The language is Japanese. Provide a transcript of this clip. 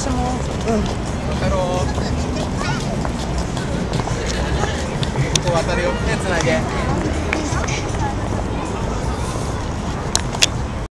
私も。うん。渡ろうここ渡るよ手つなげ。